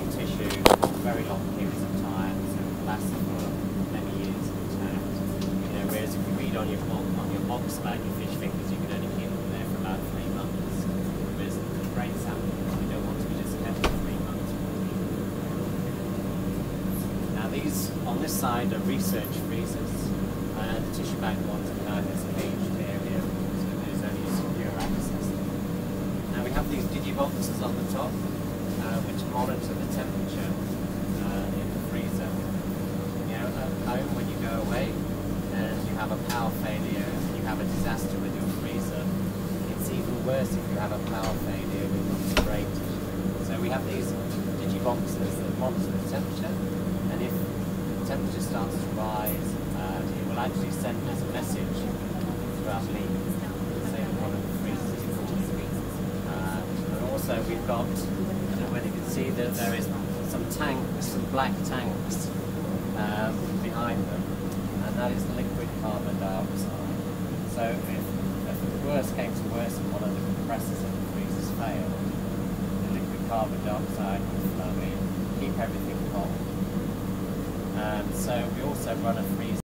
brain tissue for very long periods of time, so it lasts for many years. And, you know, whereas if you read on your box, on your box about your fish fingers, you can only keep them there for about three months. Whereas the brain sample, you don't want to be just kept for three months. Now these on this side are research freezers, and the tissue bank ones are now has caged area, so there's only secure access. Now we have these digiboxes on the top monitor the temperature uh, in the freezer. You know, at home when you go away and you have a power failure and you have a disaster with your freezer, it's even worse if you have a power failure with the grate. So we have these digiboxes that monitor the temperature, and if the temperature starts to rise, uh, it will actually send us a message our leak, say one of the freezers. Uh, and also we've got, see that there is some tanks, some black tanks um, behind them, and that is liquid carbon dioxide. So if, if the worst came to worst and one of the compressors in the freezers failed, the liquid carbon dioxide would flow in, keep everything cold. Um, so we also run a freezer